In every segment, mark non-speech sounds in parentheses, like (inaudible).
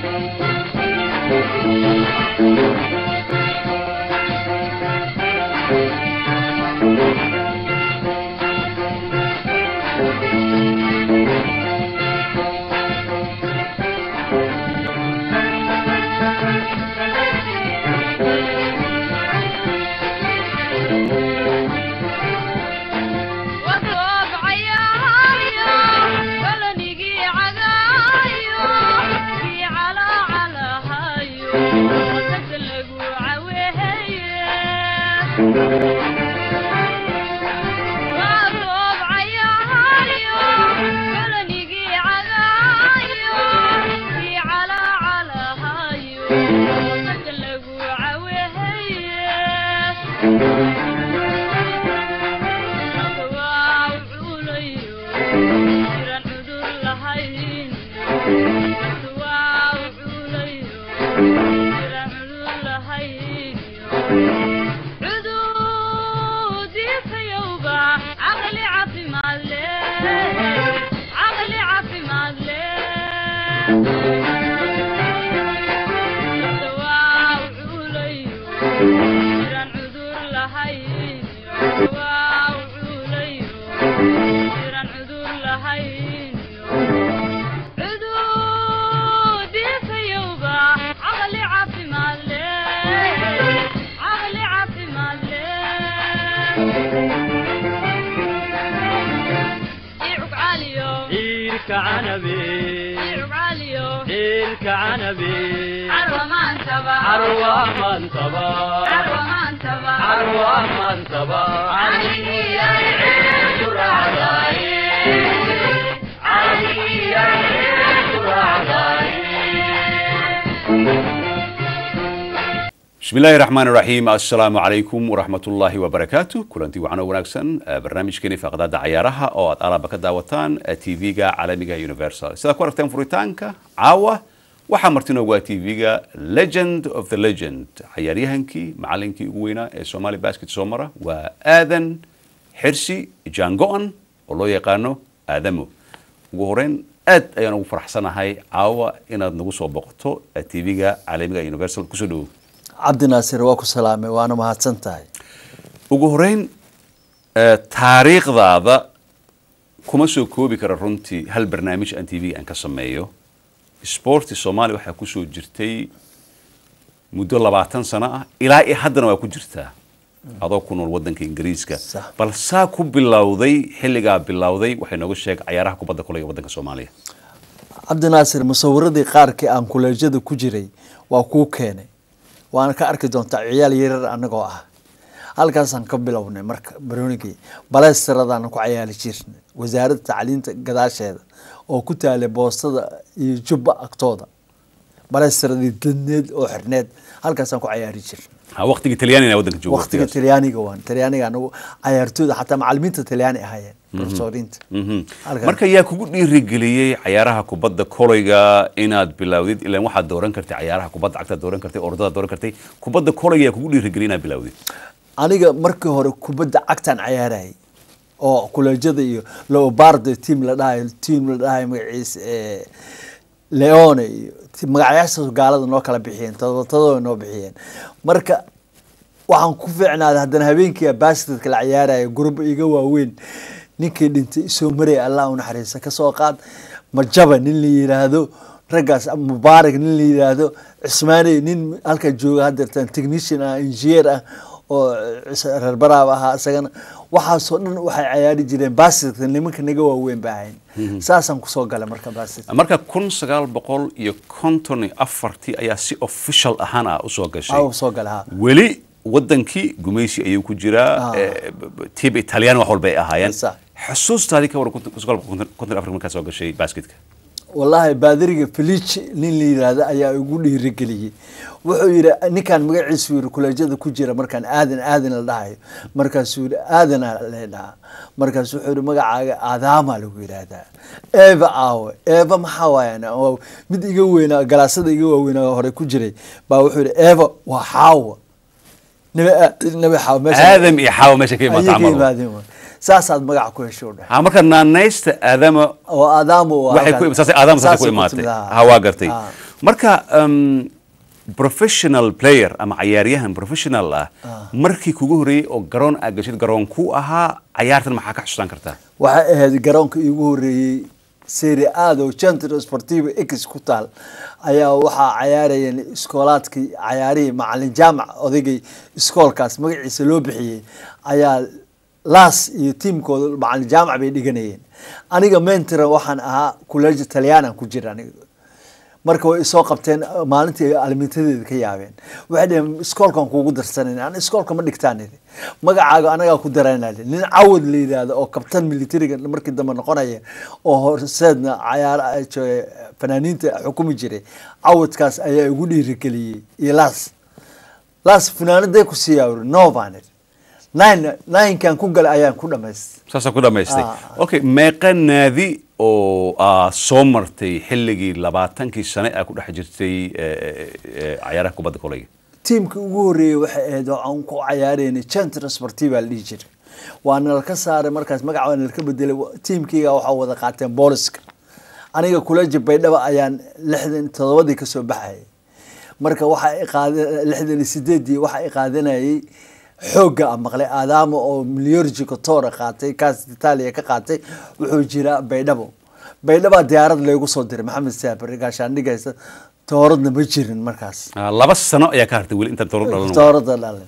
Thank you. Música bismi illaahi raxmaan raxiim assalaamu calaykum waraxmatullaahi wabarakaatu kulantii waxaanoo wanaagsan barnaamijkeeni faaqdaada cayaaraha oo aad alaaba ka daawataan tv-ga caalamiga universal sidaad ku aragteen furitaanka caawa waxaa martinoogu waa tv-ga legend of the legend. Cayaaryahankii macalinkii ugu weynaa ee somali basket soo mara waa aadan xirsi jango-an oo loo yaqaano aadamo. Ugu horeyn aad ayaan ugu faraxsanahay caawa inaad nagu soo boqoto tv-ga caalamiga universal. Kusoo dhawow cabdinaasir waa ku salaamay waana mahadsan tahay ugu horeyn taariikhdaada kuma soo koobi kara runtii hal barnaamij aan tv aan ka sameeyo sporti soomaaliya waxaa ku soo jirtay muddo labaatan sano ah ilaa iyo haddana waa ku jirtaa. Adoo ku nool wadanka ingiriiska. Bal saa ku bilowday xilligaa bilowday waxay nooga sheeg cayaaraha kubadda kolayga wadanka soomaaliya. Cabdinaasir musawiradii qaarkii aan kuleejyada ku jiray waa kuu keenay. Waana ka arki doontaa ciyaal yarar anagoo ah. Halkaasaan ka bilownay marka baroonigii baleystiradaan ku cayaari jirnay. Wasaaradda tacliinta gadaasheeda oo ku taalay boostada iyo jubba agtooda. Baleystiradii dadneed oo xirneed. Halkaasaan ku cayaari jirnay waqtigii talyaaniga wadanka jooga waqtiga talyaaniga waan. Talyaaniga anagu cayaartooyda xataa macalimiinta talyaani ahaayeen profesoriinta. Marka yaa kugu dhiirigeliyey cayaaraha kubadda kolayga inaad bilowdid ilaan waxaad dooran kartay cayaaraha kubadda cagtaad dooran kartay ordadaad dooran kartay kubadda kolayga yaa kugu dhiirigeliyey inaad bilowdid aniga markii hore kubadda cagtaan cayaarayay oo kuleejada iyo leobardo team la dhahayo team la magaciisa leone iyo magacyaashaas gaalada noo kala bixiyeen todobatodoba noo bixiyeen. Marka waxaan ku fiicnaaday haddana habeenkii basketka la cayaaraya gurub iga waaweyn. Ninkii dhintay isoo maraya allah unaxariista ka soo qaad. Majaba nin la yiraahdo. Raggaas mubaarak nin la yiraahdo. Cismaaney nin halkaa jooga hadeertaan technician ah engineer ah oo reer baraab ahaa isagana waxaasoo dhan waxay cayaari jireen basketka nimanka naga waaweyn ba ahayn. Saasaan ku soo galay marka basket marka kun sagaal boqol iyo konton iyo afartii ayaa si official ahaan ah u soo gashay. Usoo gala weli wadankii gumaysi ayuu ku jiraa tib italyan wax walba ay ahaayeen xusuustaadii ka waran kun sagaal boqol konton afar markaa soo gashay basketka wallaahi baadiriga felici nin la yiraahdo ayaa igu dhiirigeliyey wuxuu yidhi ninkaan magaciisu yiri kuleejada ku jira markaan aadan aadan la dhahayo markaasuu yidhi aadana la dhahaa. Markaasu wuxuu yidhi magacaaga aadaama lagu yidhaahdaa eva aawe eva maxaa waaya mid iga weynaa galaasada iga waaweynaa hore ku jiray. Baa wuxuu yidhi eva waa xaawa nabi xaawa meesha aadam iyo xaawa meesha ka yimaadeen saasaad magaca ku hesho dhahay. Ha marka naanaysta aadama oo aadaama waxay ku saasay aadama saasay ku imaatay. ha waa gartay. Marka um, professional player ama cayaaryahan professional ah markii kugu horreeyey oo garoon aad gashid garoon ku ahaa cayaartan maxaa ka xusuusan kartaa? Waxay ahayd garoonka iigu horreeyey serie aad oo centro sportivo x ku taal. Ayaa waxaa cayaarayeen iskoolaadkii cayaarihii macalin jaamac odaygay iskoolkaas magaciisa loo bixiyey ayaa laas iyo tiimkooda macalin jaamac bay dhiganayeen. Aniga mentira waxaan ahaa kuleeja talyaanaan ku jira aniga. Marka way isoo qabteen maalintii alimintadeeda ka yaabeen. Waxay dhaheen iskoolkan kuugu darsanan an iskoolka ma dhigtaan idhi magacaaga anagaa ku daraynali nin cawad la yidhaahdo oo kabtan militariga markii dambe noqonaya oo horseedna cayaar fanaaniinta xukumi jiray cawadkaas ayaa igu dhiirigeliyey. Iyo laas laas fanaanaday ku siiyaa uri no baan idhi nine ninekan ku galay ayaan ku dhamaystay. Saasaa ku dhamaystay. Ah. okay meeqa naadi oo aa soo martay xilligii labaatankii sane aa ku dhex jirtay eh, eh, eh, cayaaraha kubadda kolayga. Tiimkii ugu horreeyey waxay ahayd oo aan ku cayaareynay centro sportiva la dhihi jiray. Waa nalka saaray markaas magaca waa nalka bedelay tiimkeyga waxaa wada qaateen booliska. Aniga kuleji baydhaba ayaan lixdan todobadii ka soo baxayay. Marka waxa i qaade lixdan iyo sideedii waxa i qaadanayay xoogga a maqlay aadaamo oo miliyorji kotora qaatay kaas itaaliya ka qaatay wuxuu jiraa baydhabo. Baydhabaa diyaarad laygu soo diray maxamed saabir gaashaandhigaysa tooradna ma jirin markaas. Ah, laba sano ayaa ka hartay weli intaan toro dhalan toorada dhale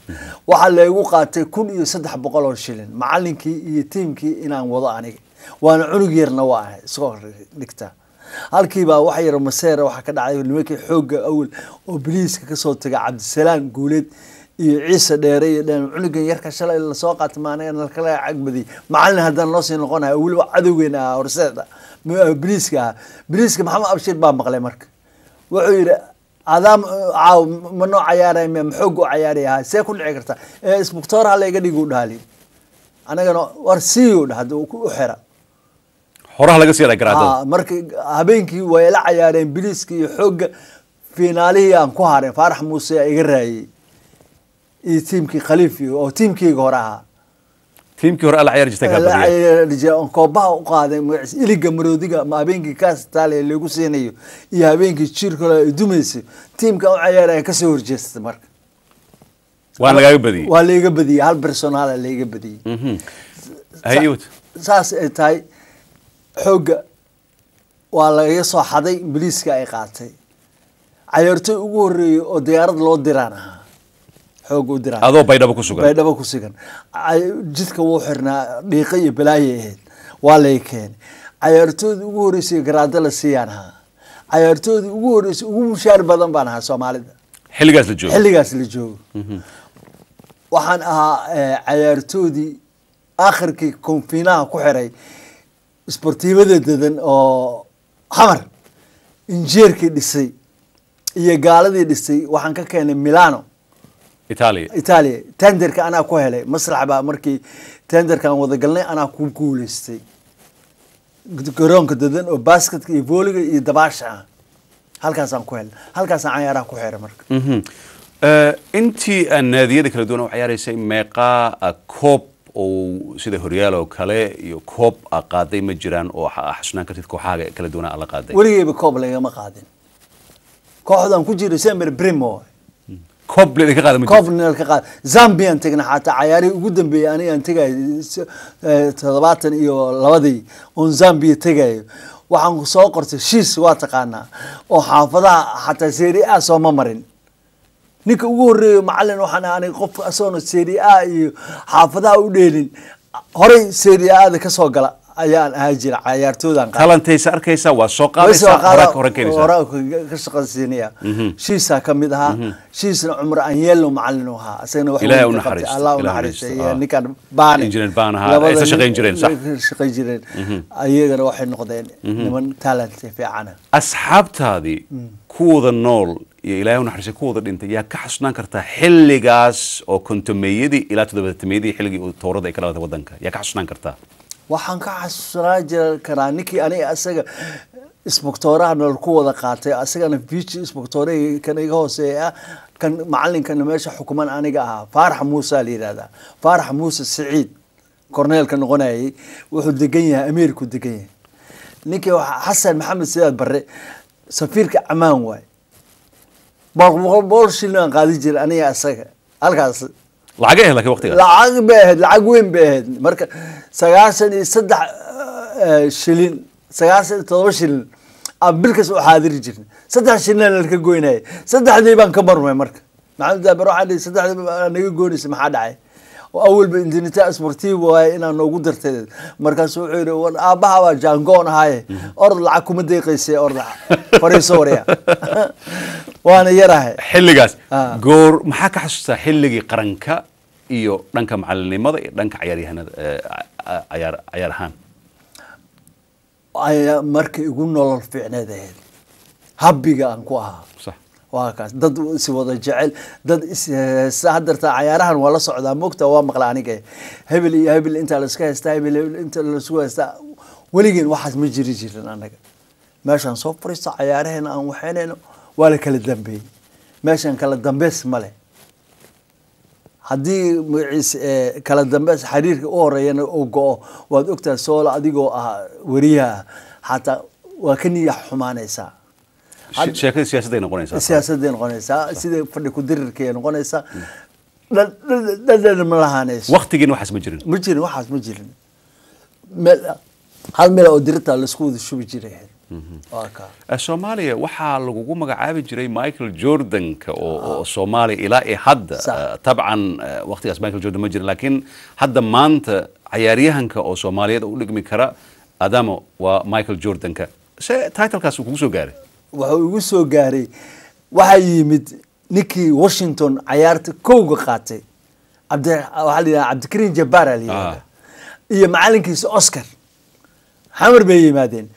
waxaa laygu qaatay kun iyo saddex boqol oo shilin. Macalinkii iyo tiimkii inaan wado aniga. Waana cunug yarna waa ahay isagoo dhigta. Halkiibaa wax yar maseera waxaa ka dhacay nimankii xoogga awel oo biliiska ka soo tagay cabdisalaam guuleed iyo ciise dheere iyo dhan cunugan yarka shalay la soo qaatay maanaga nalkala cagbadiyay macalin haddana loo sii noqonayo weliba cadowgeena ah horseeda biliiska ah biliiska maxamed abshir baa maqlay marka. Wuxuu yidhi adaam caaw ma noo cayaaray ma xoog u cayaaraya see ku dhici karta. Ee isbuktoor hala iga dhigu dhaali anagana war siiyo dhah hadda u xira horaha laga sii garaadada. Ah, marka habeenkii way la cayaareen biliiska iyo xoogga fiinaalihii aan ku haray faarax muuse iga raayey iyo tiimkii khaliif oo tiimkeyga hore ahaa tiimkii hore ala ciyaari jirtay oon koobaha u qaaday magaciisa iliga maroodiga ma habeenkii kaas lagu siinayo iyo habeenkii jiirkale ay dumayso tiimka u cayaaraya ka soo horjeestay marka. Waan lagaaga badiyey? Waa layga badiyey hal personaala layga badiyey. Mhm. Saas ay tahay xoogga waa lagaga soo xaday biliiska ay qaatay. Cayaartoy ugu horreeyey oo diyaarad loo diraan ahaa xoogga u diraan adoo baydhabo ku sugan. Baydhabo ku sugan. Jidka wuu xirnaa dhiiqa iyo balaayay ahayd. Waa lay keenay cayaartoodii ugu horreysay garaado la siiyaan ahaa cayaartoodii ugu horreysay ugu mushaar badan baan ahaa soomaalida. Xilligaas la joogo. Xilligaas la joogo. Waxaan ahaa eh, cayaartoodii akhirkii konfinaha ku xiray isbortiibada dadan oo xamar. Injeerkii dhisay iyo gaaladii dhisay waxaan ka keenay milano itaaliya tenderka anaa ku helay. Maslax baa markii tenderkaan wada galnay anaa ku guuleystay. Garoonka dadan oo basketka iyo vooliga iyo dabaasha ah. Halkaasaan ku helay. Halkaasaan cayaaraha ku xiray marka. Mhm. Eh, intii aan naadiyada kala duwan u ciyaaraysay meeqaa koob oo sida horyaal oo kale iyo koob a qaaday ma jiraan oo xasuunaan kartid kooxaha kala duwan aa la qaaday. Weligeyba koob lagama qaadin. Kooxdan ku jira sember brimo zambian tegna xataa. Cayaarihii ugu dambeeyey anigaan tegay toddobaatan iyo labadii oon zambia tegayo. Waxaan soo qortay shiis waa taqaanaa oo xaafadaha xataa seeri a sooma marin. Ninka ugu horreeyo macalin waxaan aniga qofka asoona seeri a iyo xaafadaha u dheelin horey seeri aada ka soo gala ayaan ahaa jira cayaartoodan talantaysa arkaysa waa soo shiisaa ka mid ahaa. Shiisna cumar anyeelo macalin ahaa. Isagana wax Ilaahay weyn u ka qabtay. naxariisto, allah u Ilaahay u naxariistay naxariisto, iyo ah. jireen, ayagana waxay noqdeen niman talent fiicana asxaabtaadii kuwada nool iyo ilaahay u naxariistay kuwada dhintay yaa ka xasuunaan kartaa xilligaas oo kontomeeyadii ilaa toddobaatameeyadii xilligii uu toorada ay ka dhalatay wadanka yaa ka xasuunaan kartaa waxaan ka xasuusanaa jira karaa ninkii aniga asaga isboktoraha nal ku wada qaatay asagana vici isboktorahii kan iga hooseeya ah kan macalinkana meesha xukuman aniga ahaa faarax muuse la yidhahdaa faarax muuse siciid korneelka noqonayay wuxuu degan yahay ameerikuu degan yahay. Ninkii xasan maxamed sidaad barre safiirka camaan waay. Boqol boqol shilin aan qaadi jiray aniga asaga halkaas lacagay ahayd laakiin waqtigaas lacag bay ahayd lacag weyn bay ahayd marka sagaashan iyo saddex shilin sagaashan iyo todoba shilin aan bilkas u xaadiri jirnay saddex shilin laka goynaya saddexdii baan ka marmay marka maxamed waxaa dhihi saddexdii naga goynaysa maxaa dhacay oo awalba indinita sportivo waaye inaa noogu dartay markaasu wuxuu yidhi war aabbaha baa jaangoon ahaaye orod lacag kuma deeqaysay orod fariiso warya waana yarahay xilligaas goor maxaa ka xasuustaa xilligii qaranka iyo dhanka macalinimada iyo dhanka eh, cayaar ahaan ayaa marka igu nolol fiicneed ahayd habbiga aan ku ahaa. Waa kaas. Dad is wada jecel dad is heesta haddarta cayaarahan waa la socdaa. Mogta waa maqla aniga. Hebel iyo hebel intaa laiska haystaa hebel hebel inta la isku haystaa weligeen waxaas ma jiri jirin anaga. Meeshaan soo fariisto cayaaraheena aan waxaynayno waa la kala dambeeyey. Meeshaan kala dambeys male haddii magaciis eh, kala dambeys xiriirka u horeeyana uu go-o waad ogtahay soola adigoo ah weriyaha xataa waa ka niyax xumaanaysaa siyaasadday noqonaysaa noqonaysaa. Sida fadhi ku-dirirkay noqonaysaa? Dha- dhadhan ma lahaanayso. Waqtigiina waxaas ma jirin. Ma jirin waxaas ma jirin. Meel hal meel oo dirita la isku wada shubi jiray Eh, soomaaliya waxaa lagugu magacaabi jiray michael jordanka oo oo soomaaliya ilaa iyo hadda eh, tabcan eh, waqtigaas michael jordan ma jirin laakiin hadda maanta cayaaryahanka oo soomaaliyeed u dhigmi kara adamo waa michael jordanka. Se titlekaas kugu soo gaaray. Wuxuu igu soo gaaray. Waxaa yimid ninkii washington cayaarta kowga qaatay. Waxaa cabdikariin jabbaar aa yidhahda iyo macalinkiisa oscar. Xamar bay yimaadeen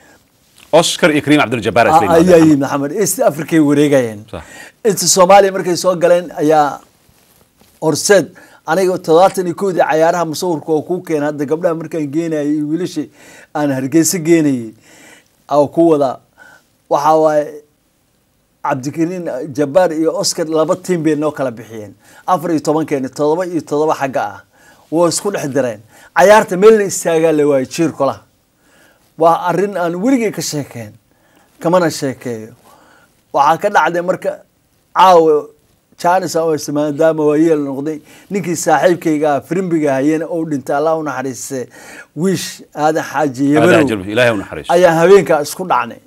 oscar iyo kareem cabdiljabaar ayaa yimid xamar east africay wareegayeen. Inta soomaaliya markay soo galeen ayaa horseed aniga toddobaatan iyo kowdii cayaaraha musawirka oo kuu keena hadda gabdhaha markaan geenayay iyo wiilashii aan hargeysa geenayay oo ku wadaa waxaa waaye cabdikariin jabbaar iyo oscar laba tiim bay noo kala bixiyeen. Afar iyo tobankeeni toddoba iyo toddoba xagga ah. Waa isku dhex direen. Cayaarta meel la istaagaa la waayo jiir kolaha waa arrin aan weligay ka sheekeen kamana sheekeeyo. Waxaa ka dhacday marka caawa janis amas maadaama waa yeel noqday ninkii saaxiibkayga ah firimbiga hayena oo dhintay allah u naxariiste wiish aadan xaaji naxariisto ayaan habeenkaa isku dhacnay.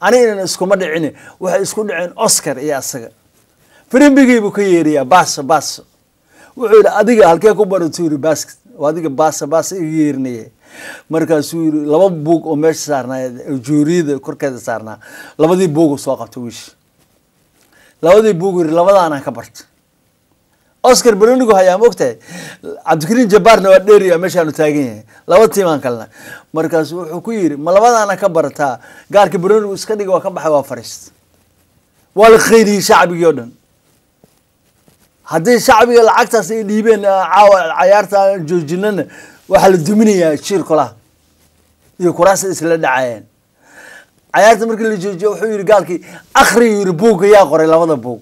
Anigana iskuma dhicine waxay isku dhaceen oscar iyo asaga. Firimbigiibuu ka yeerayaa baaso baaso wuxuu yidhi adiga halkee ku baratuu basket. Waa adiga baasa baasa iga yeerinaya markaasuu yidhi laba buug oo meesha saarnaa juuriyada korkeeda saarnaa labadii buugu soo qabta wiish. Labadii buug yidhi labadaana ka barta oscar baronigu hayaa mogtahay cabdikariin jabbaarna waa dheeriya meeshaanu taagan yahay. Laba tiimaan kalena markaasu wuxuu ku yidhi ma labadaana ka barataa gaalka baronigu iska dhiga waa ka baxay waa fariist. Waa la khayriyey shacbigii oo dhan. Haddii shacbiga lacagtaas ay dhiibeen ah, caawa cayaarta joojinana waxaa la duminayaa jiir kolaha iyo kuraasta isla dhacayeen cayaarta markii la joojiyo wuxuu yidhi gaalkii akhri yidhi buugga yaa qoray labada buug.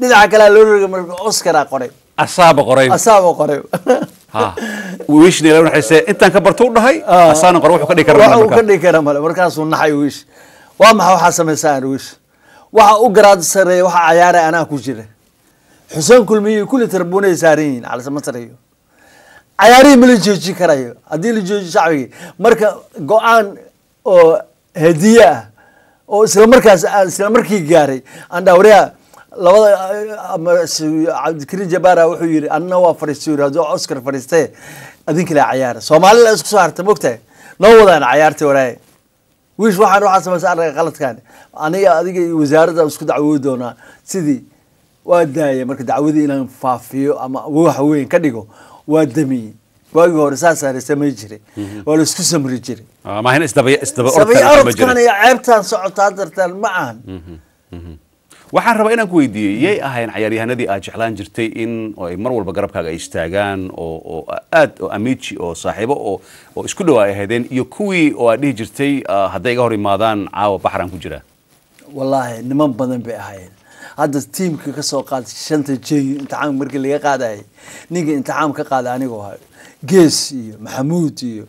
Dhinaca kalea loo roga marka oscaraa qoray. Asaaba qoray. Asaaba qoray. Wiishna intaan ka barto u dhahay Ah. asaana qor wuxuu ka dhigi kara waxa uu marka ka dhigi kara male markaasuu naxay wiish waa maxaa waxaa samaysaa aan wiish waxa u garaad sareeya waxa cayaaray anaa ku jira. Xuseen kulmiye kulli tarbuunay saaran yihiin calasamasar iyo cayaarihii ma la joojin karayo? Haddii la joojiyo shacbigii marka go'aan oo hadiye ah oo isla markaas isla markii gaaray aan dhawriya labada cabdikariin jabaara wuxuu yidhi anna waa fariistay yidhi hadduu oscar fariistay adinkale cayaara. Soomaalila isku soo harta mogtahay noo wadaan cayaarta waraaye wiish waxaan waxaa samaysa arga qaladkan aniga adiga iyo wasaaradda isku dacwoodi doonaa. Sidii waa daaya marka dacwadii inaan faafiyo ama wax weyn ka dhigo waa damiyey waagii hore saasaa samay jiray waa la isku samri jiray Ah, orodkan iyo ceebtaan socotaa dartaan ma ahan. Waxaan rabaa inaan ku weydiiyey yay ahayn cayaaryahanadii aad jeclaan jirtay in oo ay mar walba garabkaaga ay istaagaan oo oo aad oo amici oo saaxiibo oo oo isku dhawaa ay ahaydeen iyo kuwii oo aad dhihi jirtay ah, hadday iga hor imaadaan caawa baxraan ku jiraa? Wallaahi niman badan bay ahaayeen hadda tiimka ka soo qaaday shanta jey imtixaanka markii laga qaadayay ninka imtixaan ka qaaday anigoo ahay gees iyo maxamuud iyo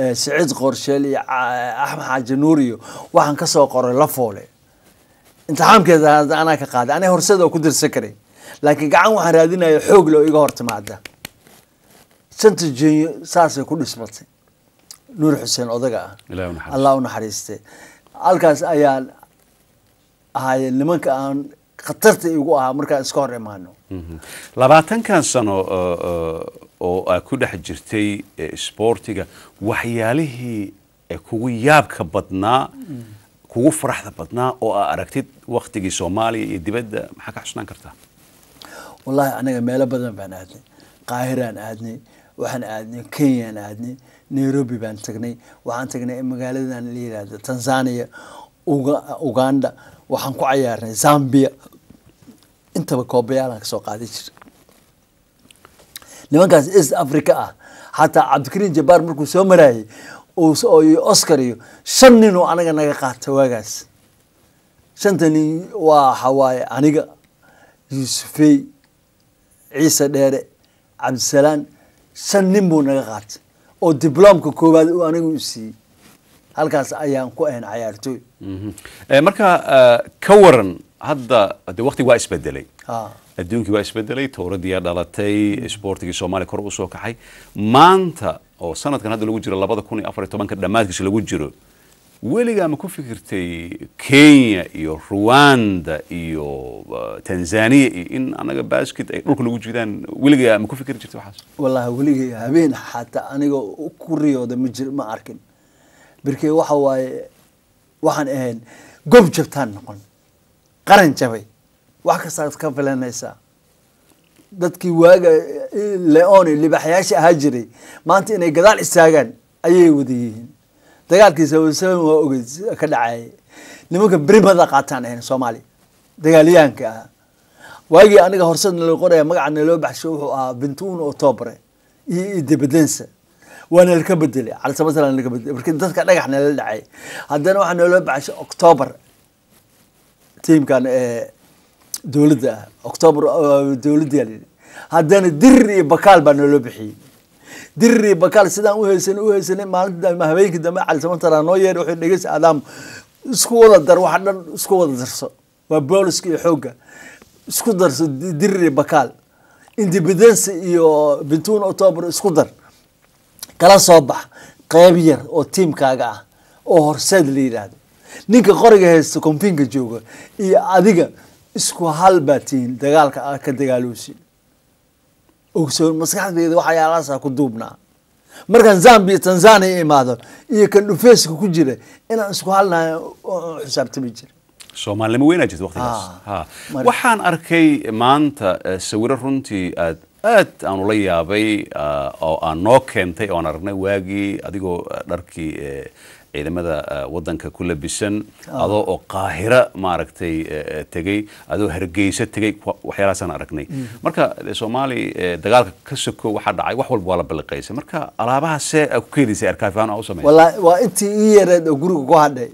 eh, siciid qorsheel iyo Ca- axmed xaaji nuur iyo waxaan ka soo qoray lafoole imtixaamkeeda hadda anaa ka qaaday anaa horseed oo ku dirsan karay laakiin gacan waxaan raadinaya xoog oo iga hor timaada shanta jenyo saasay ku dhismatay. Nuur xuseen odaga. Ah allah u naxariiste. Halkaas ayaan ahaayeen nimanka aan khatarta igu ahaa markaan iska hor imaano. Mhm. labaatankan sano oo, oo- oo aad ku dhex jirtay isboortiga waxyaalihii kugu yaabka badnaa kugu faraxda badnaa oo aa aragtid waktigii soomaaliya iyo dibadda maxaa ka xusnaan kartaa? Wallahi anaga meelo badan baan aadnay. Qaahiraan aadnay waxaan aadnay kenyaan aadnay nairobi baan tagnay. Waxaan tagnay magaaladan la yihahdo tanzania uganda. Waxaan ku cayaarnay zambia. Intaba koobayaalaan ka soo qaadi jira nimankaas east africa ah xataa cabdikariin jabbaar markuu soo iyo oscar iyo shan nin oo anaga naga qaata waagaas. Shanta nin waa xawaaye aniga yuusufey ciise dheere cabdisalaan shan nin buu naga qaatay oo dibloomka koowaad uu aniga u siiyey halkaas ayaan ku ahayn cayaartooy. Mhm. Eh, marka eh, ka waran hadda de waqti waa isbedelay. Ah. adduunkii waa isbedelay towradiyaa dhalatay isboortigii soomaaliya kor u soo kacay. Maanta oo sanadkan hadda lagu jiro labada kun iyo afar iyo tobanka dhammaadkiisa lagu jiro weligaa ma ku fikirtay kenya iyo rwanda iyo uh, tanzania iyo in anaga basket ay dhulka lagu jiidaan weligaa ma ku fikiri jirtay waxaas? Wallahi weligay habeen xataa aniga ku riyooda ma jir ma arkin birkee waxa waaye waxaan ahayn gob jabtaan noqon. Qaran jabay. Wax kastaad ka filanaysaa dadkii waaga leone libaxyaasha ahaa jiray maanta inay gadaal istaagaan ayay wada yihiin. Dagaalkii seven seven waa ogeyd ka dhacayay nimanka berimada qaataan ahayn soomaaliya dagaalyahanka ah waagii aniga horseed naloo qoraya magaca naloo baxsho wuxuu ahaa bintuun octobre iyo idebedensa waana laka bedelay markii dadka dhagax nala dhacay haddana waxaa naloo baxshay october tiimkan ee dowladda ah october oo dowladda la yidhi haddana dirir iyo bakaal baa naloo bixiyey. Dirir iyo bakaal sidaan uhaysanay uhaysanay maalinta dambe habeenkii dambe calisamatala noo yeer wuxuu dhegeysa aadaam isku wada dar waxa dhan isku wada darso. Waa booliska iyo xoogga. Isku darso di- dirir iyo bakaal. Independence iyo bintuun october isku dar kala soo bax qeyb yar oo tiimkaaga ah oo horseed la yidhaahdo ninka qoriga haysta konfinka jooga iyo adiga isku hal baa tihiin dagaalka aad ka dagaaloosi ogsoon maskaxdeeda waxyaalahaasa ku duubnaa. Markaan zambia tanzania imaado iyo kan dhufeeska ku jira inaan isku halnahay xisaabtami jira. Soomaalinimo weynaa jirta waqtigaas. Ah, waxaan arkay maanta eh, sawiro runtii aad aad aan ula yaabay ah, oo aan noo keentay oo aan aragnay waagii adigoo ah, dharkii eh, ciidamada ah, wadanka ku labisan. Adoo oo qaahira maaragtay eh, tegey adoo hargeysa tegey wa- waxyaalahaasaan aragnay. Marka eh, soomaali eh, dagaalka ka soko waxaa dhacay wax walba waa la balliqaysay marka alaabaha see aa ku keenaysay arkaafihaan aa u wallaahi waa intii ii yareed oo guriga ku hadhay.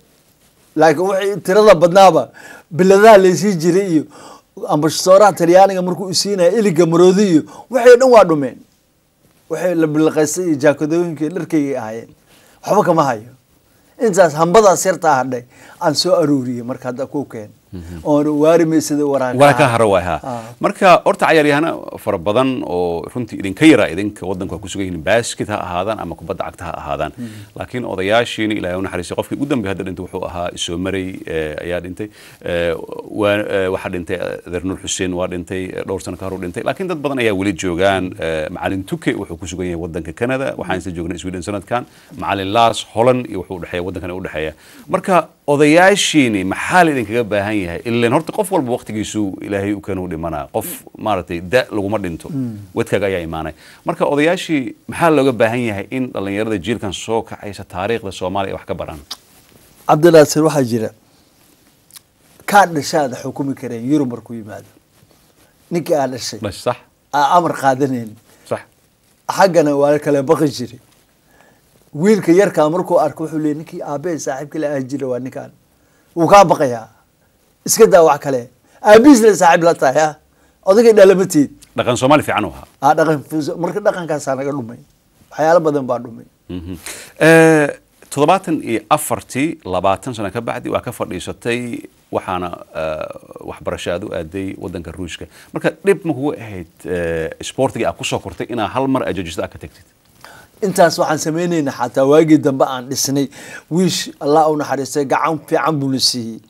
Laakiin wixii tirada badnaaba biladaha laysii jiray iyo ambashtooraha talyaaniga markuu isiinaya iliga maroodi iyo wixii dhan waa dhumeen. Wixii la bilaqaystay iyo jaakadooyinkii dharkaygay ahaayeen. Waxba kama hayo. Intaas hambadaas yartaa hadhay aan soo aruuriyey marka hadda ku keen oon waari maysada waraaka wala ka haro waay ha. Ah. marka horta ciyaaryahano fara badan oo runtii idinka yara idinka wadanka waa ku sugan yihiin basket ha ahaadaan ama kubadda cagta ha ahaadaan. Laakiin odayaashiina ilaahay u naxariistay qofkii ugu dambeeyay hadda dhintay wuxuu ahaa isoo maray eh, ayaa dhintay. Eh, eh, waxaa dhintay adeer nuur xuseen waa dhintay dhowr sano ka hor uu dhintay. Laakiin dad badan ayaa weli joogaan. Macalin tuke wuxuu ku sugan yahay wadanka canada. Waxaan isla joognay sweden sanadkan. Macalin lars holland iyo wuxuu udhexeeya wadankan u dhexeeya. Marka odayaashiini maxaa la idinkaga baahan yahay? Ilan horta qof walba waqtigiisu ilaahay u keenu dhimanaa. Qof maaragtay da laguma dhinto. Wadkaaga ayaa imaanay. Marka odayaashii maxaa looga baahan yahay in dhallinyarada jiilkan soo kacaysa taariikhda soomaaliya wax ka baraan? Cabdinaasir waxaa jira. Kaa dhashaada xukumi kareen yurub markuu yimaado. Ninkii aa dhashay. Amar qaadanayn. Xaggana waa la kala baqi jiray wiilka yarkaa markuu arko wuxuu leeyay ninkii aabbahe saaxiibka la ahan jira waa ninkaan. Wuu kaa baqayaa iska daa wax kale. Aabihiis le saaxiib la tahay ah odagay dhalamatiid dhaqan soomaali fiican u ahaa. Aa dhaqan marka dhaqankaasaa naga dhumay. Waxyaalo badan baa dhumay. Mhm. Eh, toddobaatan iyo afartii labaatan sano ka bacdi waa ka fadhiisatay waxaana eh, waxbarasho aad u aaday wadanka ruushka. Marka dhib ma kugu ahayd eh, isboortiga aad ku soo kortay inaa hal mar aad joojisada aad ka tagtid intaas waxaan samaynayna xataa waagii dambe aan dhisnay wiish allah u naxariistay gacan fiican buuna siiyey.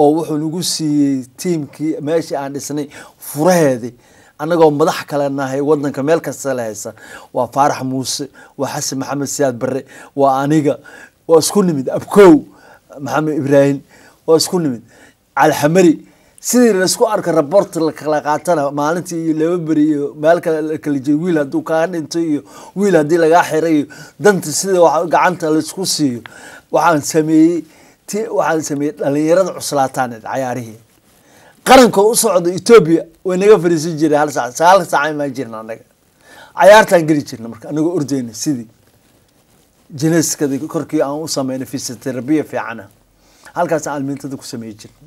Oo wuxuu nagu siiyey tiimkii meeshii aan dhisnay furaheedii. Annagoo madax kale nahay wadanka meel kasta la haysa waa faarax muuse waa xasan maxamed siyaad barre waa aniga. Waa isku nimid abkow maxamed ibraahim. Waa isku nimid calxamari sidii la isku arka rabort la kala qaatana maalintii iyo laba beri iyo meel kale jeeyo wiil hadduu kaa dhinto iyo wiil haddii lagaa xiray iyo danta wax- gacanta la isku siiyo waxaan sameeyey ti waxaan sameeyey dhalinyarada cuslaataan cayaarihii. Qaranka u socda etoobiya way naga fariisan jiray hal saac sagaal saac imaan jirna annaga. Cayaartaan geli jirna marka anagoo ordeyna sidii. Jineskada korkii aan u sameynay fisiterabiya fiicana halkaas aan ku sameey jirna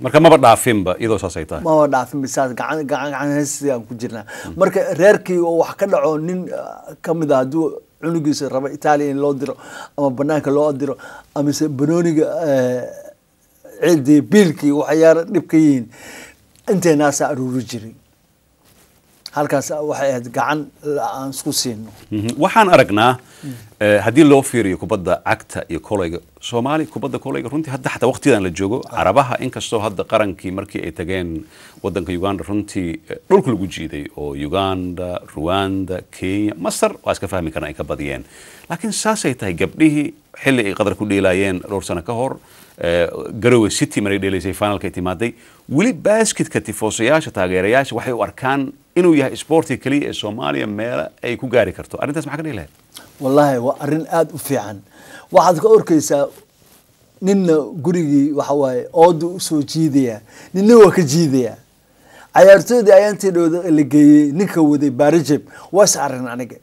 marka maba dhaafinba iyadoo saasay tahay. Maba dhaafin bisaas gacan gacan gacan heestii aan ku jirnaa. Marka reerkii oo wax ka dhaco nin ah, ka mid ah hadduu cunugiisa raba itaaliya in loo diro ama banaanka loo diro amise banooniga eh, ciidii biilkii waxyaala dhib ka yihiin inteenaasaa aruuri jiray halkaas waxay ahayd gacan aan isku siino. Mhm. waxaan aragnaa eh, haddii loo fiiriyo kubadda cagta iyo koleyga soomaali kubadda koleyga runtii hadda xataa waqtidan la joogo carabaha inkastoo hadda qarankii markii ay tageen wadanka uganda runtii eh, dhulka lagu jiiday oo uganda rwanda kenya masar waa iska fahmi karna ay ka badiyeen. Laakiin saasay tahay gabdhihii xilli ay qadar ku dheelaayeen dhowr sano ka hor eh, garowe city maray dheelaysay finalka ay timaaday weli basketka tifoosayaasha taageerayaasha waxay u arkaan inuu yahay isboortiga keliya ee soomaaliya meela ay ku gaari karto. Arrintaas maxaa ka dhihi lahayd wallaahi waa arrin aada u fiican. Waxaad ka arkaysaa ninna gurigii waxa waaye oodu u soo jiidaya ninna waa ka jiidaya. Cayaartoydii ayaantii dhowda la geeyey ninka waday baarajeb waa is arrin aniga.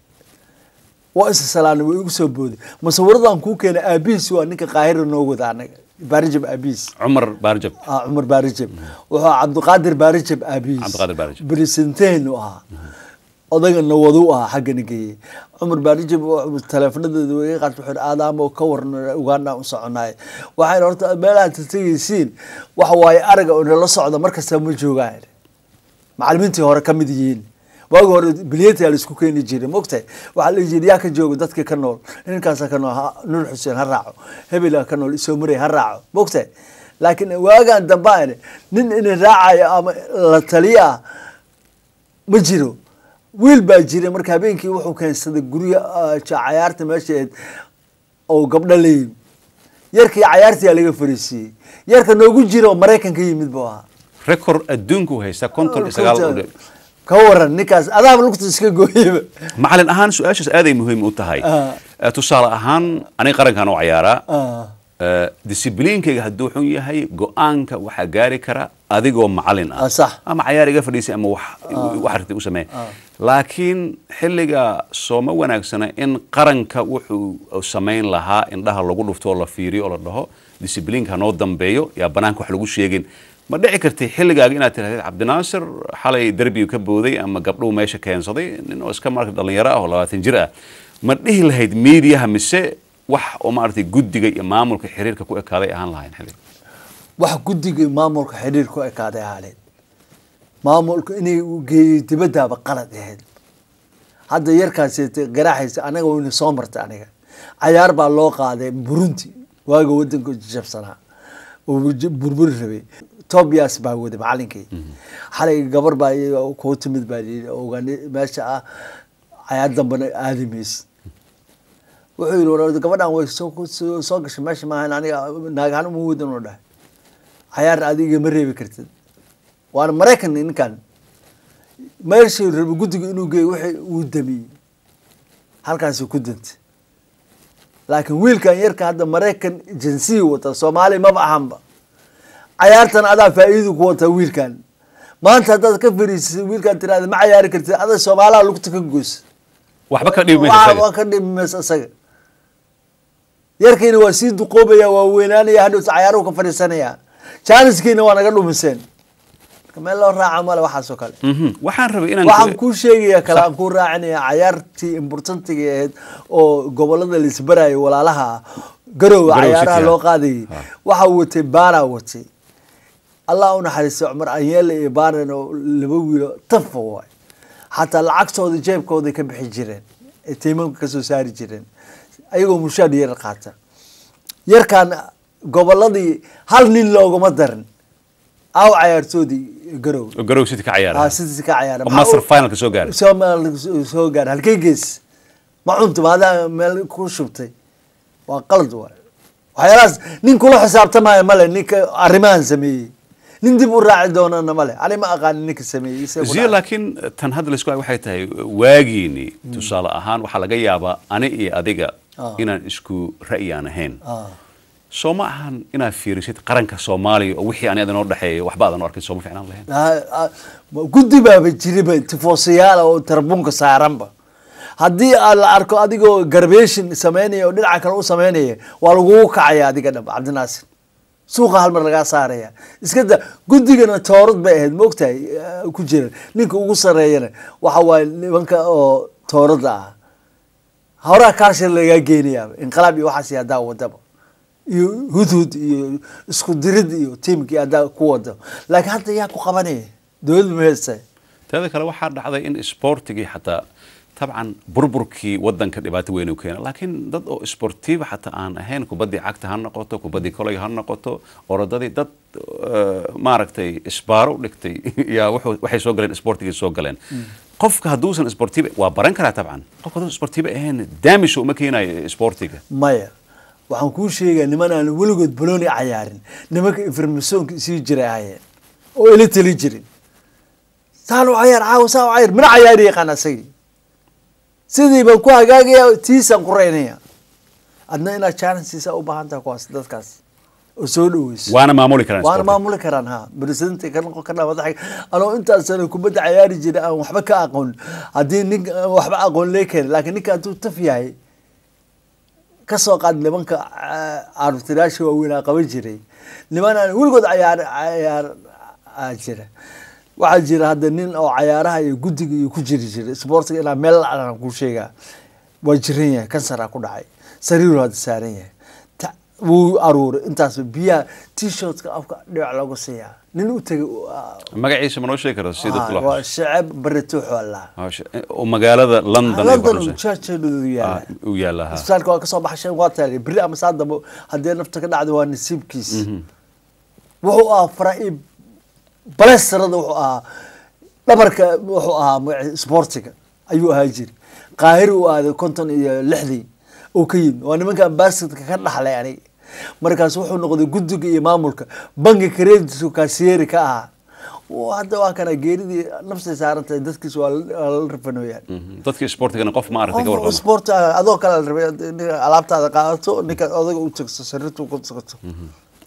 Waa is salaanay waa igu soo booday. Masawiradan kuu keenay aabihiis waa ninka qaahira noo wada anaga. Baarajeb aabihiis. Cumar baarjab ah cumar baarajeb wuxuu cabdiqaadir baarajeb aabihiis. Cabdiqaadir Baarajeb. berisenteen u ahaa odagana waduu ahaa xaggana geeyey cumar baarajeb wuxuu taleefonadeeda waga qaat wuxuu yidhi aadaamo ka waran uganda u soconaay waxayna horta meelaha tatagaysiin waxa waaye araga oo nala socda markasta ma joogaan. Macalimiintii hore ka yihiin. Waagi hore bilyetia la keeni jiray mogtahay waxaa la yidhi yaa ka jooga dadka ka nool. Ninkaasa ka nool nuur xuseen ha raaco. Hebela ka nool isoomarey ha raaco. Mogtahay laakiin waagaan dambe ane nin ina raacayo ama la taliya ma jiro wiil baa jira marka habeenkii wuxuu keensaday gurya ah, cayaarta meesha oo gabdho leeyihiin yarkii cayaartiyaa laga fariisiiyey yarka noogu jira oo maraykan ka yimid buu ahaa. Record adduunku haysta konton iyo sagaal u dhe- ka waran ninkaas adaaba lugta iska gooyaba. Macalin ahaan su'aashaas aaday muhiim u tahay. Ah. Eh, tusaale ahaan aniga qarankan u ciyaaraa Ah, Eh, discibliinkayga hadduu xun yahay go'aanka waxaa gaari kara adigoo macalin ah. Ama cayaar iga fadhiisay ama wax aragtay u samee laakiin xilliga sooma wanaagsana in qaranka wuxuu samayn lahaa indhaha lagu dhufto oo la fiiriyo oo la dhaho discibliinka hanoo dambeeyo. Yaa banaanka wax lagu sheegin. Ma dhici kartay xilligaaga inaad tirahdid cabdinaasir xalay derbigu ka booday ama gabdhuhu meesha keensaday nin oo iska marka dhalinyaro ah oo labaatan jir ah. Ma dhihi lahayd miidiyaha mise wax oo maaragtay guddiga iyo maamulka xiriirka ku ekaaday ahaan lahayn xilliga wax guddiga maamulka xidhiir ku ekaaday haaleed maamulka inay u geeyey dibadaaba qalad ahayd. Hadda yarkaas garaaxaysa anaga wayna soo martay aniga. Cayaar baa loo qaaday burundi waaga wadanka jabsanaa burburi rabay. Tobias baa waday macalinkii xalay gabar baa kuu timid baa oo Uganda meesha ah cayaar dambana aadi maysid wuxuu yidhi war gabadhan way soo gashay meesha maahan aniga naagahan uma wadan oo dhahay cayaarna adiga ma reebi kartid waana maraykan ninkan. Meeshii rabi guddiga inuu geeyo wixii uu damiyey. Halkaasuu ku dantay laakiin wiilkan yarka hadda maraykan jinsiyi wata soomaali maba ahanba cayaartan adaa faa'iidu ku wata wiilkan. Maanta haddaad ka fariisisay wiilkan tiraada ma cayaari kartid adaa soomaalaha lugta ka goysa. Waxba ka dhibi maysa isaga. yarkiina waa sii duqoobaya waa weynaanaya hadhowta cayaaruhu ka fadhiisanaya jaaniskiina waa naga dhumiseen meel loo raaca male waxaasoo kale. Mhm. waxaan rabay inaan waxaan kuu sheegaya kale aan kuu raacinaya cayaartii importantiga ahayd oo gobollada laisbarayo walaalaha ah garowga Garow cayaaraha loo qaadayay. Waxa watay baanaa watay. Allah u naxariisto cumar anyeele iyo baanan oo laba wiilo tafa waay xataa lacagtooda jeebkooda ka bixi jireen ee tiimamka ka soo saari jireen ayagoo mushaad yar qaata. Yarkan goboladii hal nin looguma darin. Aw cayaartoodii garow garow city ka ah ciyaara sidii ka ciyaara oo master finalka soo gaaray. Soo soo gaar halkay gees? Ma cunta meel ku shubtay. Waa qalad waay. Waxyaalahaas nin kula xisaabtamaayo male ninka arrimahan sameeyey. Nin dib u raaci doonana male ani ma aqaanin ninka sameeyey laakiin tan hadda la isku hay waxay tahay waagiini tusaale ahaan waxaa laga yaabaa ani iyo adiga Ah. inaan isku ra'yi aan ahayn. Ah, soo ma ahan inaad fiirisid qaranka soomaaliya oo wixii ani adan dhexeeya waxba aadan u arkin sooma ficnaan lahayn. Ah, ah, guddi baaba jiriba tifoosayaala oo tarbunka saaranba haddii la arko adigoo garbeshin sameynaya oo dhinaca kale u sameynaya waa lagugu kacaya adiga dhab cabdinaasir suuqa hal mar lagaa saaraya iska da guddigana toorad bay ahayd moogtahay eh, ku jira ninka ugu sareeyana waxa waaye nimanka oo toorada ah horaa kaashir lagaa geenayaaba inqalaab iyo waxaas haddaa wadaba iyo hudhud iyo isku dirid iyo tiimkii haddaa ku wado. Laakiin hadda yaa ku qabanaya dowladda ma heystay teeda kale waxaa dhacday in isboortigii xataa tabcan burburkii wadanka dhibaato weyn u keena laakiin dad oo isboortiiba xataa aan ahayn kubaddii cagta ha noqoto kubaddii koley ha noqoto orodadii dad eh, maaragtay isbaaro u dhigtay (laughs) yaa waxay soo galeen isboortigii soo galeen. Qofka hadduusan isboortiiba waa baran karaa tabcan. Qofka hadduusan isboortiiba ahayn daamisho uma keenayo isboortiga maya waxaan kuu sheegaya niman aan weligood balooni cayaarin nimanka informationka sii jiray ahaayeen oo ila tali jirin. Saan u cayaar caawa saa u cayaar mina cayaari yaqaan asagii. Sidii baan ku hagaagaya tiisaan ku reynaya adna inaad challenge siisaa u baahan tahay kuwaas dadkaas. Oo soo dhaweyso waana maamuli karaan waana maamuli karaan ha presidenta ka noqon karnaa madaxa anoo intaas sana kubadda cayaari jira aan waxba ka aqoon. Haddii nin waxba aqoon lee keenin laakiin ninka hadduu taf yahay ka soo qaad nimanka caarutiraasha waaweynaa qaban jiray. Niman aan weligood cayaar cayaar aa jira. Waxaa jira hadda nin oo cayaaraha iyo guddiga iyo ku jiri jiray isboortiga inaa meel aan ku sheegaa. Waa jiran yahay kansaraa ku dhacay. Sariiru hadda saaran yahay wuu aruuray. Intaas biyaha t-shirtka afka dhinac looga siiyaa. Nin u tegay u- ah, magaciisa ma noo sheegi karo si dadka ah, waa shacab barituuxu allah xasuusto? oo magaalada london london xuseen. churchilladu Ah, yaalla uu yaalla isbitaalka waa ka soo baxasheen waa taagay. Beri ama saa dambe haddii nafta ka dhacda waa nasiibkiis. Wuxuu ahaa faraib balestarada wuxuu ahaa dhabarka wuxuu ahaa magaci- isboortiga ayuu ahaa jiri qaahiri uu aaday konton iyo lixdii oo ka yimid. Waa nimanka ambassadka ka dhaxlay aniga markaas wuxuu noqday guddiga iyo maamulka. Banki creditku kaasiyeri ka ahaa. Hadda waa kana geeridii nafsay saaran tahay dadkiis waa la rafanooyaan Mhm. dadkii isboortigana qof ma aragtay sport adoo kale alaabtaada qaadato ninka odaga u tagto sariirta ku tagto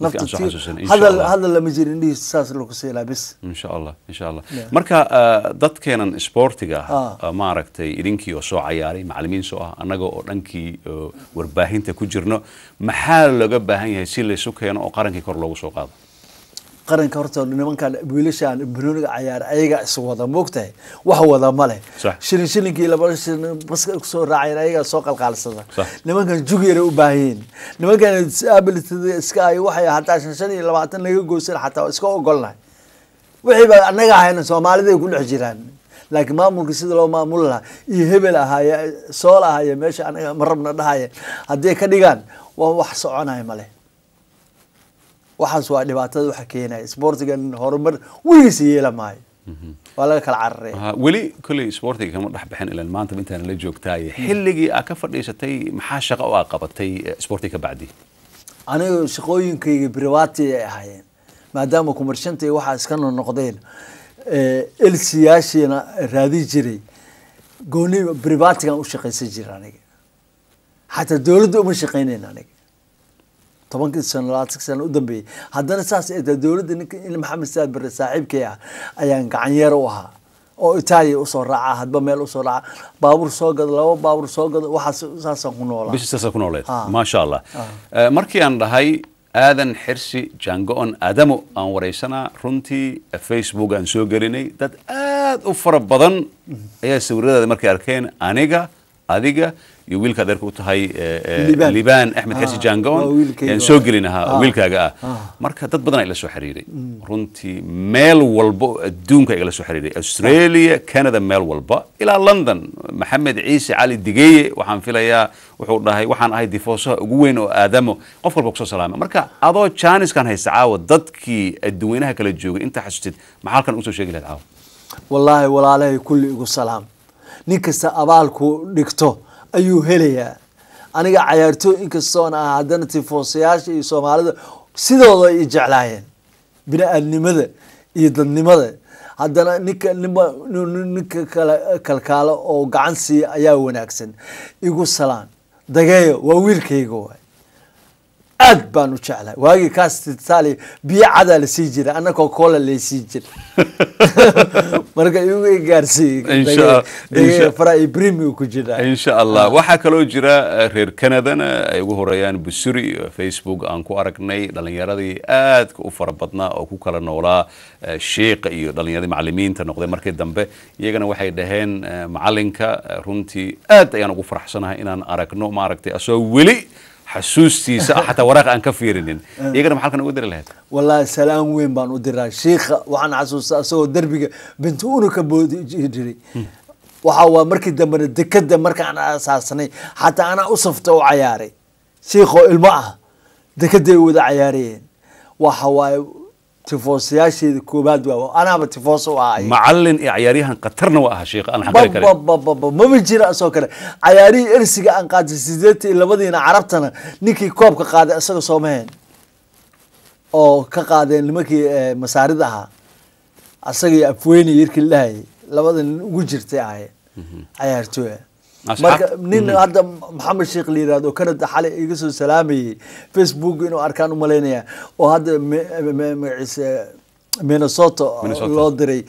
Hadal lama jirin saas lagu siilaa bis insha allah insha allah. Marka ah, dadkeenan isboortiga ah. ah, maaragtay idinkii oo soo cayaaray macalimiin soo ah annaga oo dhankii oo warbaahinta ku jirno maxaa looga baahan yahay si laysu keeno oo qarankii kor loogu soo qaado qaranka horta nimankan wiilashaan banooniga cayaar ayaga is wada moogtahay. Wax wada male shilin shilinkii laba shilin baska ku soo raaceen ayagaa soo qalqaalsada. Nimankan jugyara u baahan nimankan iska ay waxay hataa shan shan iyo labaatan laga goosan xataa iska ogolnahay wixii baa annaga ahayna soomaaliday ku dhex jiraan. Laakiin maamulka sida loo maamuli lahaa iyo hebel ahaaye sool ahaaye meesha anaga ma rabna dhahaya hadday ka dhigaan waa wax soconaya male waxaas waa dhibaatada waxa keenaya isboortigan horumar weligiisa yeela maayo. Waa laga kala cararaya weli kolley isboortiga kama dhex bixin ilan. Maanta intaan la joogtaaye xilligii aa ka fadhiisatay maxaa shaqo oo aa qabatay eh, isboortiga ka bacdi? Aniga shaqooyinkayga brivati ay ahaayeen maadaama kumarshantay waxaa iska noqdeen elsiyaashiina raadi jiray. Gooni brivatigan u shaqaysan jira aniga. Xataa dowladda uma shaqaynayn aniga tobankii sano labaatan sano u dambeeyey haddana saas ay tahay dowladda ninka in maxamed saad bare saaxiibkay ah ayaan gacanyeer u ahaa oo itaaliya u soo raaca hadba meel u soo raaca. Baabuur soo gado laba baabuur soo gado waxaas saasaan ku noolaa. Bishii saasa ku nooleed maasha allah. Ah. Eh, markii aan dhahay aadan xirsi jango-on aadamo aan waraysanaa runtii facebook aan soo gelinay dad aad u fara badan. Ayaa sawiradaada markay arkeen aniga adiga iyo wiilka adeerka u tahay eh, eh, liibaan axmed xirsi Ah, wiilkayga. yaan soo gelin ahaa oo Ah. wiilkaaga ah. Marka dad badan ila soo xiriiray runtii meel walba oo adduunka igala soo xiriiray australia canada meel walba ilaa london. Maxamed ciise cali digeye waxaan filayaa wuxuu dhahay waxaan ahay difoosaha ugu weyn oo aadamo. Qof walba ku soo salaama. Marka adoo jaaniskan haysta caawa dadkii adduweynaha kala joogay intaa xasustid maxaa halkan u soo sheegi lahayd caawa? Wallaahi walaalahay kulli igu salaam. Nin kasta abaalku dhigto ayuu helayaa. Aniga cayaartooy inkastoon ah haddana tifoosayaasha iyo soomaalida sidooda ay jeclaayeen. Bini-aadnimada iyo dadnimada. Haddana ninka nima nin- ninka kale kalkaalo oo gacan siiya ayaa wanaagsan. Igu salaan. Dageeyo waa wiilkayga waay aad baan u jeclahay. Waagii kaas titaali biyo cadaa la sii jira annakoo koola laysii jira (laughs) marka igu gaarsiiyey. Brimi ku jira. Insha allah. Waxaa kaloo jira eh, reer canadana ay ugu horeeyaan busuri oo facebook aan ku aragnay dhalinyaradii aadka u fara badnaa oo ku kala noolaa eh, shiiqa iyo dhalinyaradii macalimiinta noqday markii dambe iyagana waxay dhaheen eh, macalinka eh, runtii aad ayaan ugu faraxsanahay inaan aragno. Maaragtay asoo weli xasuustiisa (laughs) xataa waraaq aan ka fiirinin. Iyagana maxaa halkan uga dari lahayd? Wallaahi salaam weyn baan u diraa. Shiikha waxaan xasuustaa isagoo derbiga bintu una ka boodi jiray. Waxa waa markii dambena dekada markaan asaasnay xataa anaa u safta u cayaaray. Shiikhoo ilmo ah dekeday wada cayaarayeen. Waxa waaye tifoosayaasheeda koobaad waa anaaba tifoos u ahay. Macalin iyo ciyaaryahan qatarna waa ahaa sheekh aan xaqiri karin. Babababa mama jira asoo kale. Cayaarihii ersiga aan qaatay sideetan iyo labadiina carabtana ninkii koobka qaaday isaga soomaheen oo ka qaadeen nimankii eh, masaarida ahaa asaga iyo afweyne yarkii la dhahayay labada nin ugu jirtay ahayd cayaartooya. Asxaab- marka nin hadda maxamed sheekh la yiraahdo canada xalay iga soo salaamayay facebook inuu arkaan u malaynaya oo hadda me- magaciise minnesota loo diray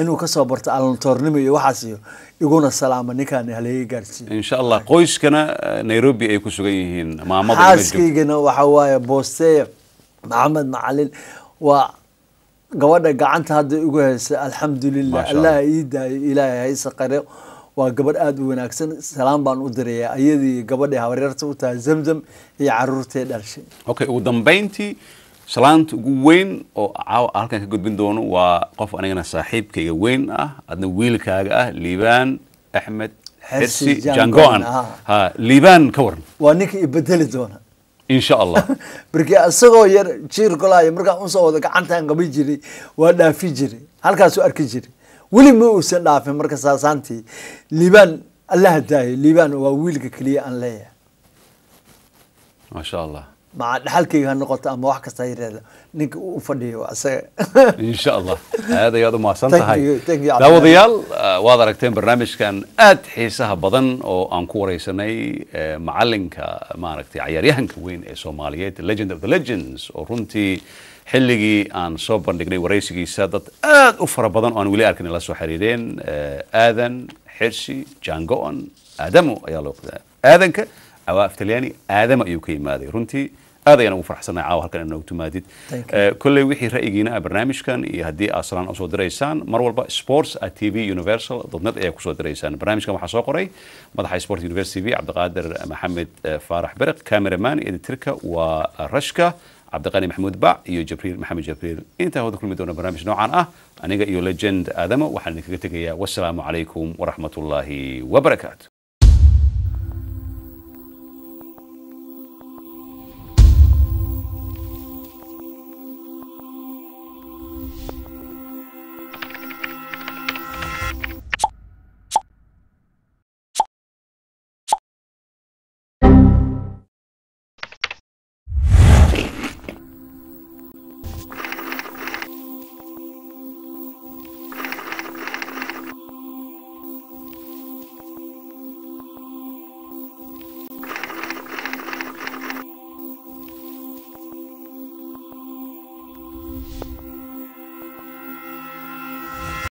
inuu ka soo barto alantoornimo iyo waxaas iyo iguna salaama ninkaan haleega gaarsiiyo insha allah qoyskana eh, nairobi ay ku sugan yihiin maamada xaaskaygana waxa waaye boosteya maxamed macalin waa gabadha gacanta hadda igu haysa alxamdulilah Allah. ii daayo ilaahay hayse qare waa gabadh aada u wanaagsan. Salaam baan u dirayaa ayadii gabadhay habaryarta u tahay zamzam iyo caruurtay dhashay okay ugu dambayntii salaanta ugu weyn oo caawa halkan ka gudbin doono waa qof anigana saaxiibkayga weyn ah adna wiilkaaga ah liibaan axmed Xirsi Jangoan, ha liibaan ka waran waa ninka i bedeli doona. Insha allah. (laughs) Markii isagoo yar jiir golaayo markaan u soo wada gacantaan qaban jiray waa dhaafi jiray. Halkaasuu arki jiray weli ma uusan dhaafin marka saasaantii liibaan allaha daayo liibaan waa wiilka keliya aan leeyahay. Maasha allah. Maca dhexalkayga ha noqoto ama wax kasta ha yirahda ninka u fadhiyo isaga. (laughs) Insha allah. Aad ayaad u mahadsan tahay. daawadayaal uh, waad aragteen barnaamijkan aad xiisaha badan oo aan ku wareysanay eh, macalinka maaragtay cayaaryahanka weyn ee soomaaliyeed legend of the legends oo runtii xilligii aan soo bandhignay wareysigiisa dad aad u fara badan oo aan weli arkin la soo xiriireen eh, aadan xirsi jango-on aadamo ayaa loo aadanka awaaf talyaani aadamo ayuu ka yimaaday. Runtii aad ayaan ugu farxsanahay caawa halkan inoogu timaadid. Eh, kolley wixii ra'yigiina ah barnaamijkan iyo haddii aad salaan u soo diraysaan mar walba sports at tv universal net ayaa ku soo diraysaan. Barnaamijkan waxaa soo qoray madaxa sport university tv cabdiqaadir maxamed eh, faarax beriq cameraman editorka waa rashka cabdiqani maxamuud bac iyo jabriil maxamed jabriil intaa wada kulmi doona barnaamij noocan ah aniga iyo legend aadamo waxaan idinkaga tegayaa wasalaamu calaykum waraxmatullaahi wabarakaatu